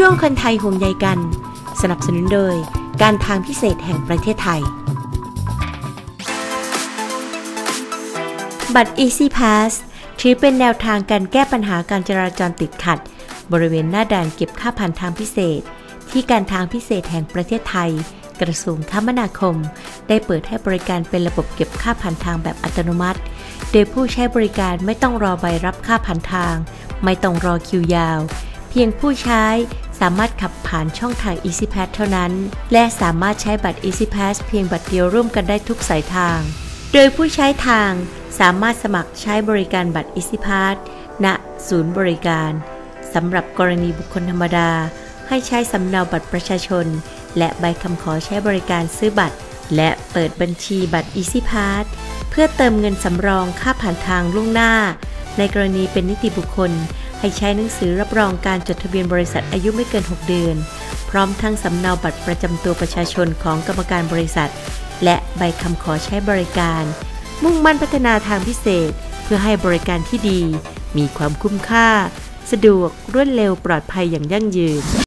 ช่วงคนไทยห่วงใยกัน สนับสนุนโดย การทางพิเศษแห่งประเทศไทย บัตร Easy Pass ถือเป็นแนวทางการแก้ปัญหาการจราจรติดขัด บริเวณหน้าด่านเก็บค่าผ่านทางพิเศษ ที่การทางพิเศษแห่งประเทศไทย กระทรวงคมนาคม ได้เปิดให้บริการเป็นระบบเก็บค่าผ่านทางแบบอัตโนมัติ โดยผู้ใช้บริการไม่ต้องรอใบรับค่าผ่านทาง ไม่ต้องรอคิวยาว เพียงผู้ใช้ สามารถขับผ่านช่องทาง Easy Pass เท่านั้น และสามารถใช้บัตร Easy Pass เพียงบัตรเดียวร่วมกันได้ทุกสายทาง โดยผู้ใช้ทางสามารถสมัครใช้บริการบัตร Easy Pass ณ ศูนย์บริการสำหรับกรณีบุคคลธรรมดา ให้ใช้สำเนาบัตรประชาชน และใบคำขอใช้บริการซื้อบัตร และเปิดบัญชีบัตร Easy Pass เพื่อเติมเงินสำรองค่าผ่านทางล่วงหน้า ในกรณีเป็นนิติบุคคล ให้ใช้หนังสือรับรองการจดทะเบียนบริษัทอายุไม่เกิน 6 เดือน พร้อมทั้งสำเนาบัตรประจำตัวประชาชนของกรรมการบริษัท และใบคำขอใช้บริการ มุ่งมั่นพัฒนาทางพิเศษ เพื่อให้บริการที่ดี มีความคุ้มค่า สะดวกรวดเร็วปลอดภัยอย่างยั่งยืน